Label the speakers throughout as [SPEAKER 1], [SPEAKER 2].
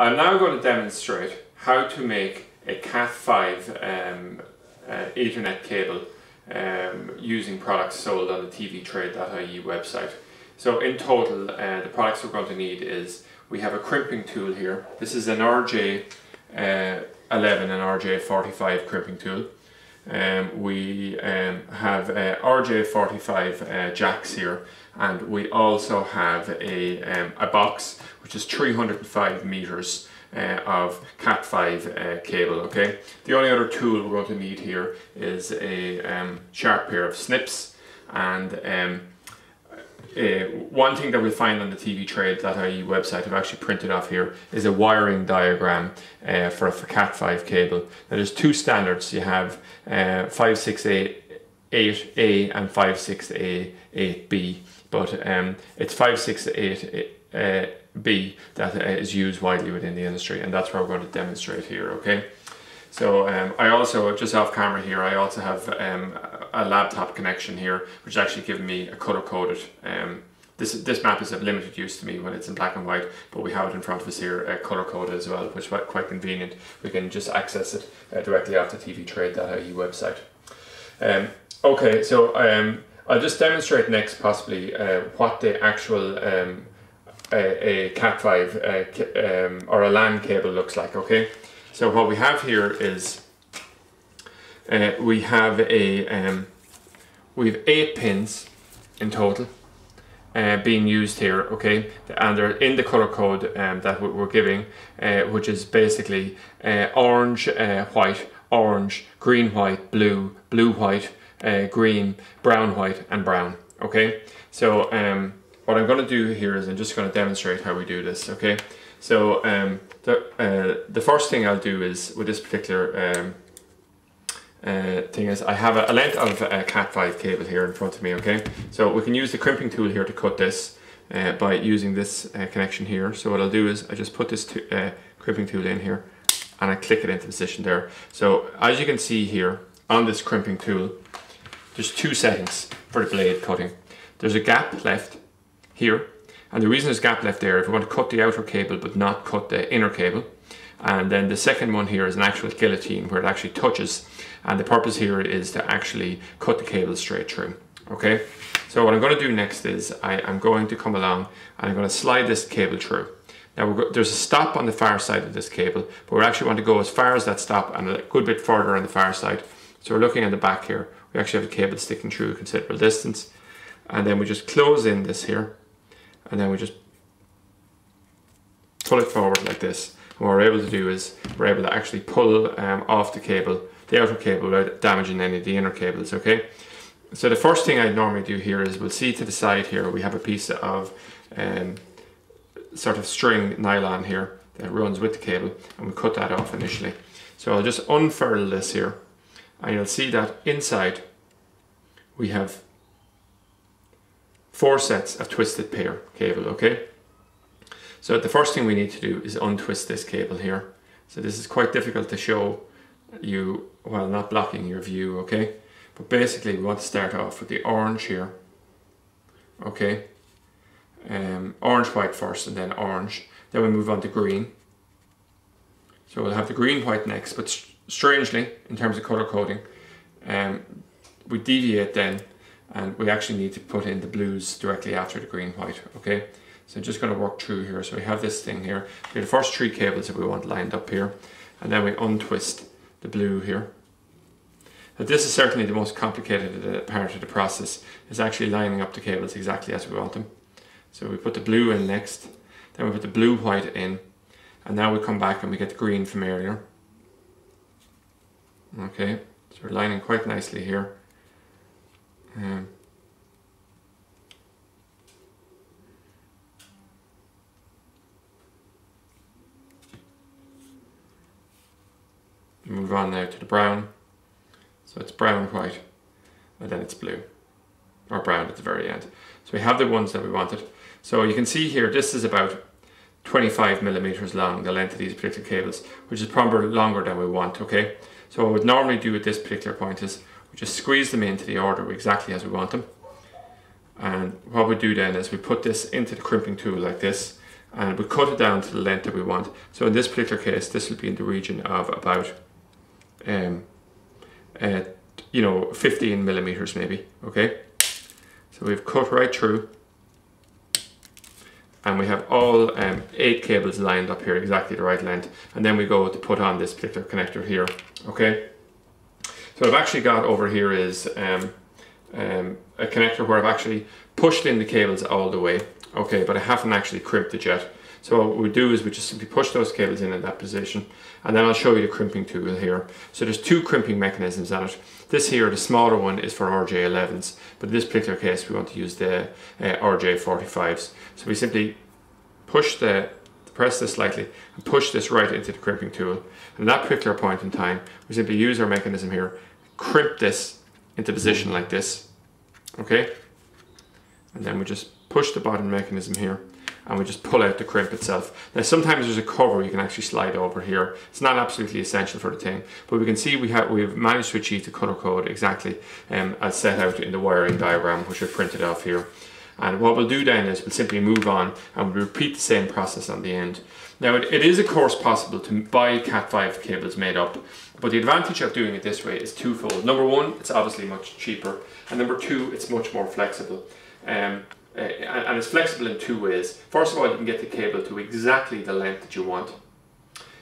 [SPEAKER 1] I'm now going to demonstrate how to make a Cat5 um, uh, Ethernet cable um, using products sold on the tvtrade.ie website. So in total, uh, the products we're going to need is we have a crimping tool here. This is an RJ11 uh, and RJ45 crimping tool. Um, we um, have uh, RJ45 uh, jacks here and we also have a, um, a box which is 305 meters uh, of Cat5 uh, cable okay? The only other tool we're going to need here is a um, sharp pair of snips and um, uh, one thing that we find on the tvtrade.ie website I've actually printed off here is a wiring diagram uh, for, for Cat5 cable. Now there's two standards. You have uh, 568A and 568B but um, it's 568 uh, B that uh, used widely within the industry and that's what we're going to demonstrate here okay so um, I also just off camera here I also have um, a laptop connection here which is actually giving me a color coded um, this, this map is of limited use to me when it's in black and white but we have it in front of us here uh, color coded as well which is quite convenient we can just access it uh, directly off the tvtrade.ie website um, okay so um, I'll just demonstrate next possibly uh, what the actual um, a, a Cat5 uh, um, or a LAN cable looks like, okay? So what we have here is uh, we have a um, we have eight pins in total uh, being used here, okay? And they're in the color code um, that we're giving, uh, which is basically uh, orange, uh, white, orange, green, white, blue, blue, white, uh, green, brown, white, and brown. Okay, so um, what I'm going to do here is I'm just going to demonstrate how we do this. Okay, so um, the the first thing I'll do is with this particular um, uh, thing is I have a, a length of a Cat5 cable here in front of me. Okay, so we can use the crimping tool here to cut this. Uh, by using this uh, connection here. So what I'll do is I just put this uh, crimping tool in here and I click it into position there. So as you can see here on this crimping tool, there's two settings for the blade cutting. There's a gap left here, and the reason there's gap left there, if we want to cut the outer cable but not cut the inner cable, and then the second one here is an actual guillotine where it actually touches, and the purpose here is to actually cut the cable straight through. Okay, so what I'm going to do next is I, am going to come along and I'm going to slide this cable through. Now there's a stop on the far side of this cable, but we actually want to go as far as that stop and a good bit further on the far side. So we're looking at the back here we actually have a cable sticking through a considerable distance and then we just close in this here and then we just pull it forward like this and what we're able to do is we're able to actually pull um, off the cable the outer cable without damaging any of the inner cables okay? So the first thing I normally do here is we'll see to the side here we have a piece of um, sort of string nylon here that runs with the cable and we cut that off initially. So I'll just unfurl this here and you'll see that inside we have four sets of twisted pair cable okay? So the first thing we need to do is untwist this cable here. So this is quite difficult to show you while not blocking your view okay but basically we want to start off with the orange here okay um, orange white first and then orange then we move on to green so we'll have the green white next but strangely, in terms of color coding, um, we deviate then and we actually need to put in the blues directly after the green white, okay? So I'm just going to work through here. So we have this thing here. We have the first three cables that we want lined up here. And then we untwist the blue here. Now this is certainly the most complicated uh, part of the process, is actually lining up the cables exactly as we want them. So we put the blue in next, then we put the blue white in, and now we come back and we get the green from earlier. Okay, so we're lining quite nicely here. Um, move on now to the brown. So it's brown, white, and then it's blue, or brown at the very end. So we have the ones that we wanted. So you can see here, this is about 25 millimeters long, the length of these particular cables, which is probably longer than we want, okay? So what we would normally do at this particular point is we just squeeze them into the order exactly as we want them. And what we do then is we put this into the crimping tool like this, and we cut it down to the length that we want. So in this particular case, this will be in the region of about, um, uh, you know, 15 millimeters maybe, okay? So we've cut right through and we have all um, eight cables lined up here exactly the right length and then we go to put on this particular connector here okay so what I've actually got over here is um, um, a connector where I've actually pushed in the cables all the way okay but I haven't actually crimped it yet so what we do is we just simply push those cables in in that position and then I'll show you the crimping tool here. So there's two crimping mechanisms on it. This here, the smaller one is for RJ11s, but in this particular case we want to use the uh, RJ45s. So we simply push the, press this slightly and push this right into the crimping tool. And at that particular point in time, we simply use our mechanism here, crimp this into position like this, okay? And then we just push the bottom mechanism here and we just pull out the crimp itself. Now sometimes there's a cover you can actually slide over here. It's not absolutely essential for the thing, but we can see we have we've managed to achieve the color code exactly um, as set out in the wiring diagram which I've printed off here. And what we'll do then is we'll simply move on and we'll repeat the same process on the end. Now it, it is of course possible to buy Cat5 cables made up, but the advantage of doing it this way is twofold. Number one, it's obviously much cheaper, and number two, it's much more flexible. Um, uh, and it's flexible in two ways. First of all, you can get the cable to exactly the length that you want.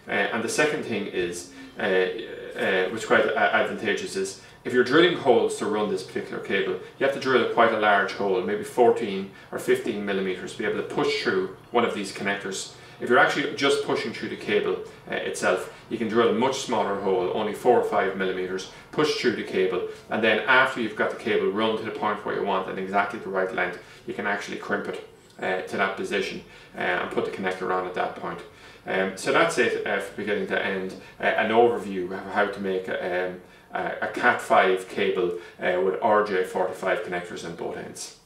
[SPEAKER 1] Uh, and the second thing is, uh, uh, which is quite advantageous, is if you're drilling holes to run this particular cable, you have to drill quite a large hole, maybe 14 or 15 millimeters, to be able to push through one of these connectors. If you're actually just pushing through the cable uh, itself, you can drill a much smaller hole, only 4 or 5 millimeters, push through the cable, and then after you've got the cable run to the point where you want and exactly the right length, you can actually crimp it uh, to that position uh, and put the connector on at that point. Um, so that's it uh, beginning to end, uh, an overview of how to make um, a Cat5 cable uh, with RJ45 connectors on both ends.